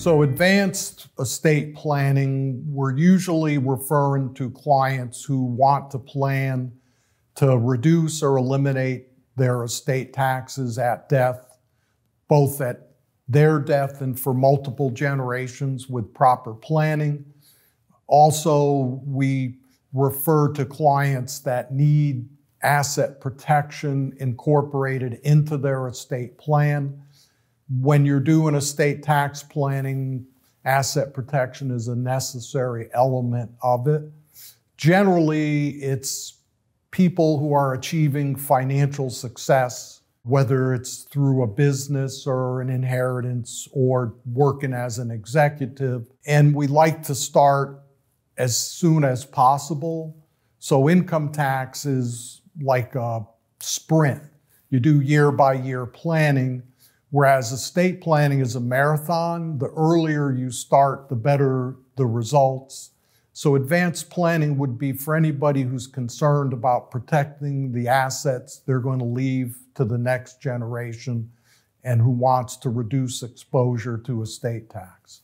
So, advanced estate planning, we're usually referring to clients who want to plan to reduce or eliminate their estate taxes at death, both at their death and for multiple generations with proper planning. Also, we refer to clients that need asset protection incorporated into their estate plan. When you're doing estate tax planning, asset protection is a necessary element of it. Generally, it's people who are achieving financial success, whether it's through a business or an inheritance or working as an executive. And we like to start as soon as possible. So, income tax is like a sprint. You do year by year planning, whereas estate planning is a marathon. The earlier you start, the better the results. So, advanced planning would be for anybody who's concerned about protecting the assets they're going to leave to the next generation and who wants to reduce exposure to estate tax.